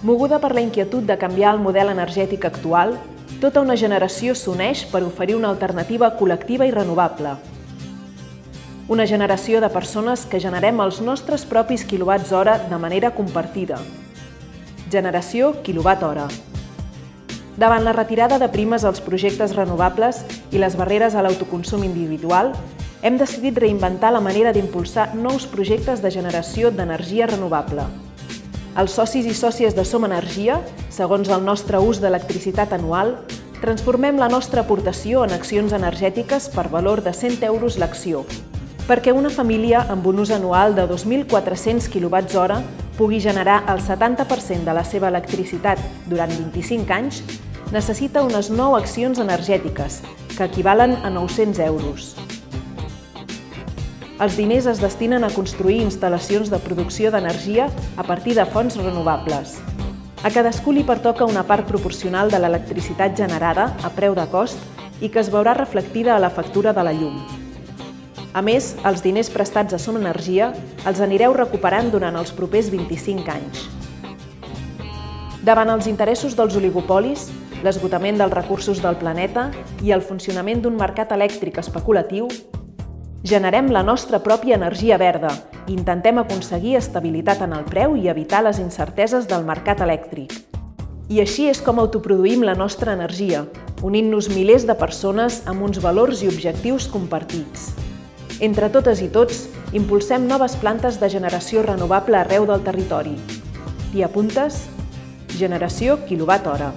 Moguda per la inquietud de canviar el model energètic actual, tota una generació s'uneix per oferir una alternativa col·lectiva i renovable. Una generació de persones que generem els nostres propis quilowatts hora de manera compartida. Generació quilowatt hora. Davant la retirada de primes als projectes renovables i les barreres a l'autoconsum individual, hem decidit reinventar la manera d'impulsar nous projectes de generació d'energia renovable. Els socis i sòcies de Som Energia, segons el nostre ús d'electricitat anual, transformem la nostra aportació en accions energètiques per valor de 100 euros l'acció, perquè una família amb un ús anual de 2.400 kWh pugui generar el 70% de la seva electricitat durant 25 anys, necessita unes 9 accions energètiques, que equivalen a 900 euros. Els diners es destinen a construir instal·lacions de producció d'energia a partir de fonts renovables. A cadascú li pertoca una part proporcional de l'electricitat generada a preu de cost i que es veurà reflectida a la factura de la llum. A més, els diners prestats a Som Energia els anireu recuperant durant els propers 25 anys. Davant els interessos dels oligopolis, l'esgotament dels recursos del planeta i el funcionament d'un mercat elèctric especulatiu, Generem la nostra pròpia energia verda intentem aconseguir estabilitat en el preu i evitar les incerteses del mercat elèctric. I així és com autoproduïm la nostra energia, unint-nos milers de persones amb uns valors i objectius compartits. Entre totes i tots, impulsem noves plantes de generació renovable arreu del territori. T'hi apuntes? Generació quilowatt hora.